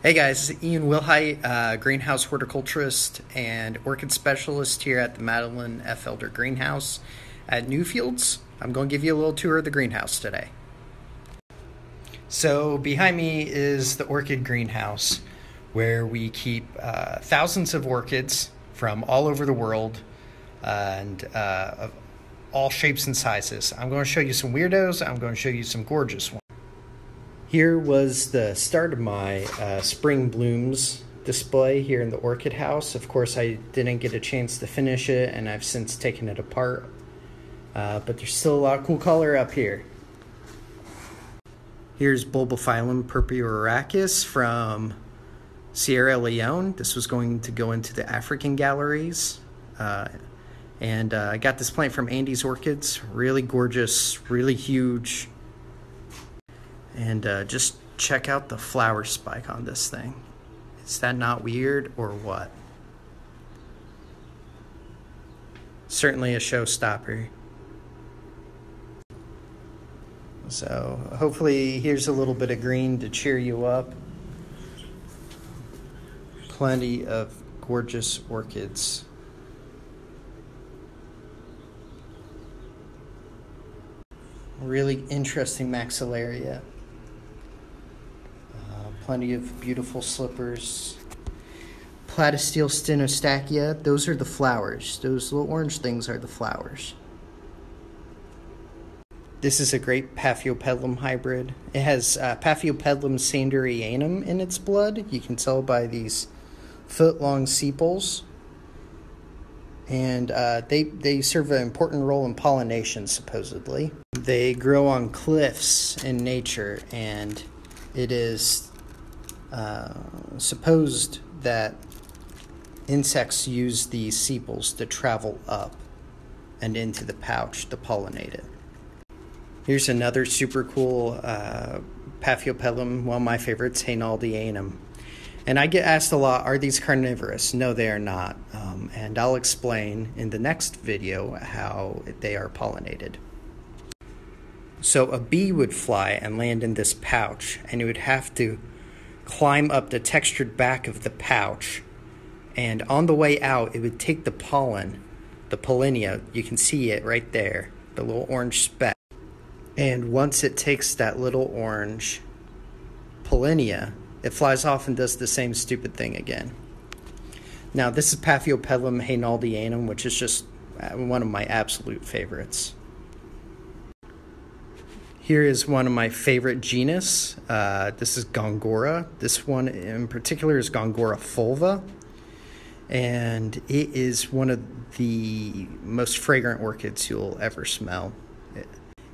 Hey guys, Ian Wilhite, uh, greenhouse horticulturist and orchid specialist here at the Madeline F. Elder Greenhouse at Newfields. I'm going to give you a little tour of the greenhouse today. So, behind me is the orchid greenhouse where we keep uh, thousands of orchids from all over the world and uh, of all shapes and sizes. I'm going to show you some weirdos, I'm going to show you some gorgeous ones. Here was the start of my uh, spring blooms display here in the orchid house. Of course, I didn't get a chance to finish it, and I've since taken it apart. Uh, but there's still a lot of cool color up here. Here's Bulbophyllum purpurorhachis from Sierra Leone. This was going to go into the African galleries. Uh, and uh, I got this plant from Andy's Orchids. Really gorgeous, really huge and uh, just check out the flower spike on this thing. Is that not weird or what? Certainly a showstopper. So hopefully here's a little bit of green to cheer you up. Plenty of gorgeous orchids. Really interesting maxillaria plenty of beautiful slippers. Platystele stenostachya, those are the flowers. Those little orange things are the flowers. This is a great Paphiopedilum hybrid. It has uh, Paphiopedilum sanderianum in its blood. You can tell by these foot-long sepals. And uh, they, they serve an important role in pollination, supposedly. They grow on cliffs in nature, and it is uh, supposed that insects use these sepals to travel up and into the pouch to pollinate it. Here's another super cool uh, Paphiopedilum, one of my favorites, Hainaldianum. And I get asked a lot, are these carnivorous? No, they are not. Um, and I'll explain in the next video how they are pollinated. So a bee would fly and land in this pouch, and it would have to climb up the textured back of the pouch. And on the way out, it would take the pollen, the pollinia, you can see it right there, the little orange speck. And once it takes that little orange pollinia, it flies off and does the same stupid thing again. Now, this is Paphiopedilum hainaldianum, which is just uh, one of my absolute favorites. Here is one of my favorite genus. Uh, this is Gongora. This one in particular is Gongora fulva. And it is one of the most fragrant orchids you'll ever smell. It,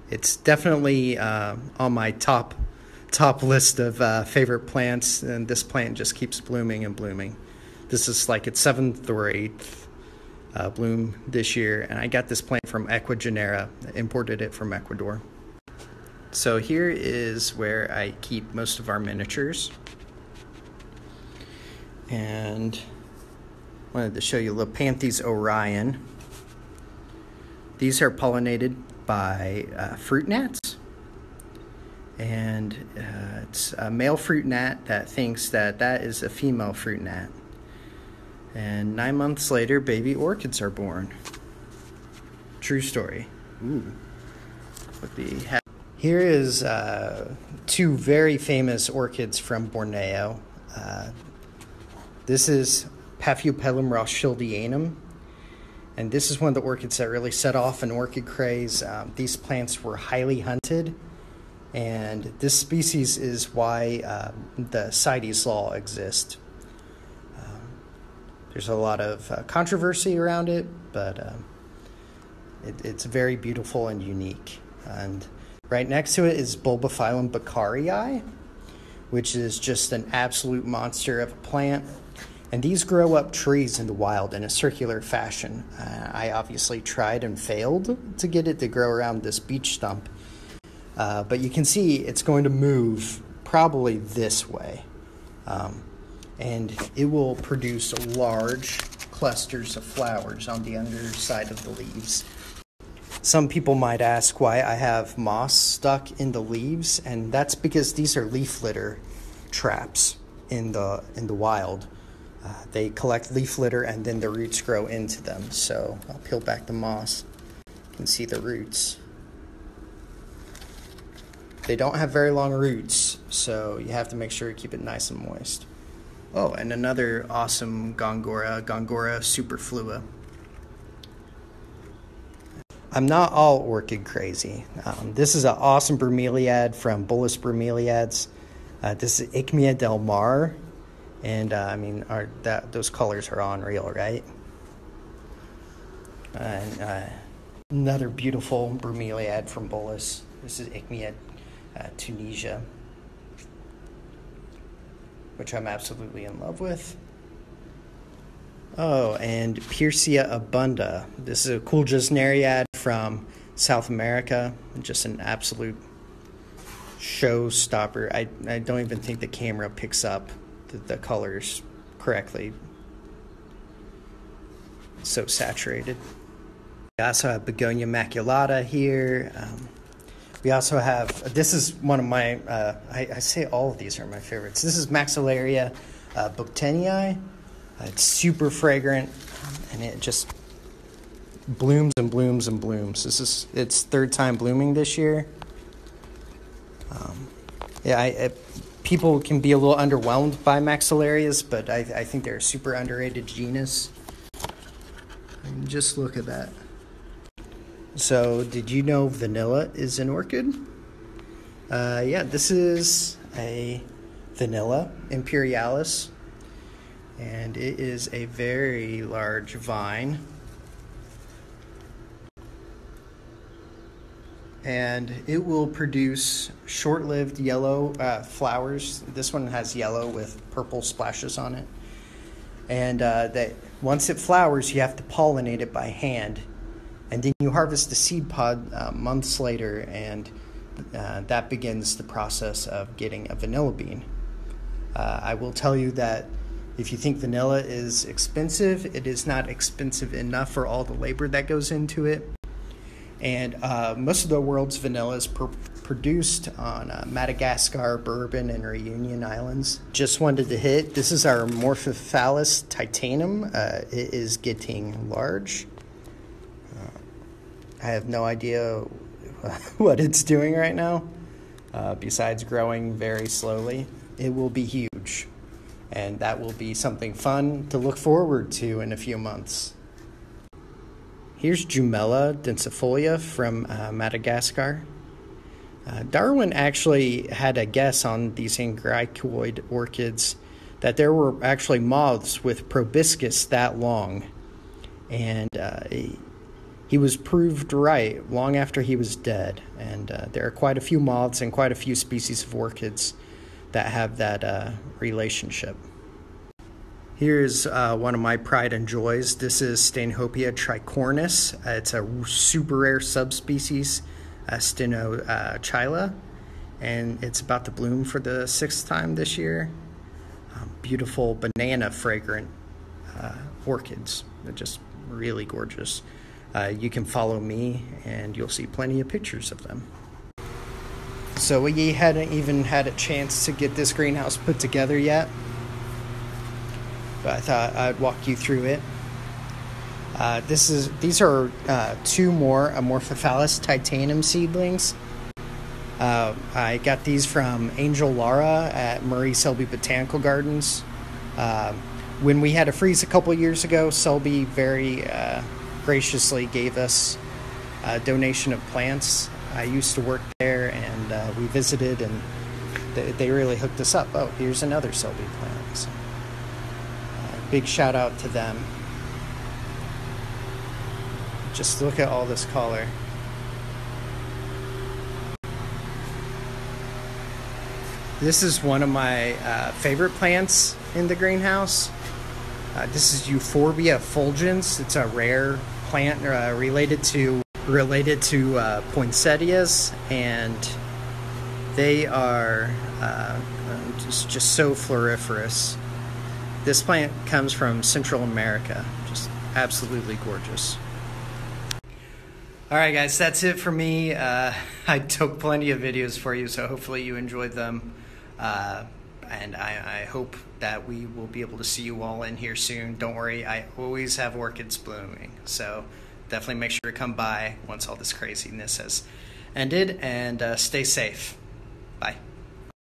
it's definitely uh, on my top top list of uh, favorite plants, and this plant just keeps blooming and blooming. This is like its seventh or eighth uh, bloom this year, and I got this plant from Ecuagenera, imported it from Ecuador. So here is where I keep most of our miniatures. And wanted to show you Lepanthes Orion. These are pollinated by uh, fruit gnats. And uh, it's a male fruit gnat that thinks that that is a female fruit gnat. And nine months later, baby orchids are born. True story. Ooh. With the here is uh, two very famous orchids from Borneo. Uh, this is Paphiopedilum rothschildianum, and this is one of the orchids that really set off an orchid craze. Um, these plants were highly hunted, and this species is why uh, the CITES law exists. Um, there's a lot of uh, controversy around it, but um, it, it's very beautiful and unique. And Right next to it is Bulbophyllum beccarii, which is just an absolute monster of a plant. And these grow up trees in the wild in a circular fashion. Uh, I obviously tried and failed to get it to grow around this beech stump. Uh, but you can see it's going to move probably this way. Um, and it will produce large clusters of flowers on the underside of the leaves. Some people might ask why I have moss stuck in the leaves, and that's because these are leaf litter traps. in the in the wild. Uh, they collect leaf litter and then the roots grow into them. So I'll peel back the moss. You can see the roots. They don't have very long roots, so you have to make sure you keep it nice and moist. Oh, and another awesome Gongora, Gongora superflua. I'm not all orchid crazy. Um, this is an awesome bromeliad from Bullis Bromeliads. Uh, this is Aechmea del Mar, and uh, I mean, are that those colors are unreal, right? And uh, another beautiful bromeliad from Bullis. This is Aechmea uh, Tunisia, which I'm absolutely in love with. Oh, and Pearcea abunda. This is a cool gesneriad from South America. Just an absolute showstopper. I, I don't even think the camera picks up the, the colors correctly. So saturated. We also have Begonia maculata here. Um, we also have, this is one of my, uh, I, I, say all of these are my favorites. This is Maxillaria uh, buchtenii. Uh, it's super fragrant and it just blooms and blooms and blooms. This is its third time blooming this year. Um, yeah, I, I, people can be a little underwhelmed by maxillarias, but I, I think they're a super underrated genus. And just look at that. So, did you know vanilla is an orchid? Uh, yeah, this is a vanilla imperialis and it is a very large vine. And it will produce short lived yellow uh, flowers. This one has yellow with purple splashes on it. And uh, that once it flowers, you have to pollinate it by hand. And then you harvest the seed pod uh, months later, and uh, that begins the process of getting a vanilla bean. Uh, I will tell you that if you think vanilla is expensive, it is not expensive enough for all the labor that goes into it. And uh, most of the world's vanilla is pr- produced on uh, Madagascar, Bourbon, and Reunion Islands. Just wanted to hit this is our Amorphophallus titanum. Uh, it is getting large. Uh, I have no idea what it's doing right now, uh, besides growing very slowly. It will be huge and that will be something fun to look forward to in a few months. Here's Jumellea densifolia from uh, Madagascar. Uh, Darwin actually had a guess on these angraecoid orchids that there were actually moths with proboscis that long, and uh, he, he, was proved right long after he was dead. And uh, there are quite a few moths and quite a few species of orchids that have that uh, relationship. Here's uh, one of my pride and joys. This is Stanhopea tricornis. Uh, it's a super rare subspecies, uh, Stenochila, and it's about to bloom for the sixth time this year. Um, beautiful banana fragrant uh, orchids. They're just really gorgeous. Uh, you can follow me and you'll see plenty of pictures of them. So we hadn't even had a chance to get this greenhouse put together yet, but I thought I'd walk you through it. Uh, this is these are uh, two more Amorphophallus titanum seedlings. Uh, I got these from Angel Lara at Marie Selby Botanical Gardens. Uh, when we had a freeze a couple years ago, Selby very uh, graciously gave us a donation of plants I used to work there, and uh, we visited, and they, they, really hooked us up. Oh, here's another Selby plant. So, big shout out to them. Just look at all this color. This is one of my uh, favorite plants in the greenhouse. Uh, this is Euphorbia fulgens. It's a rare plant uh, related to related to uh, poinsettias, and they are uh, just, just so floriferous. This plant comes from Central America, just absolutely gorgeous. All right, guys, that's it for me. Uh, I took plenty of videos for you, so hopefully you enjoyed them. Uh, and I, I hope that we will be able to see you all in here soon. Don't worry, I always have orchids blooming, so definitely make sure to come by once all this craziness has ended, and uh, stay safe.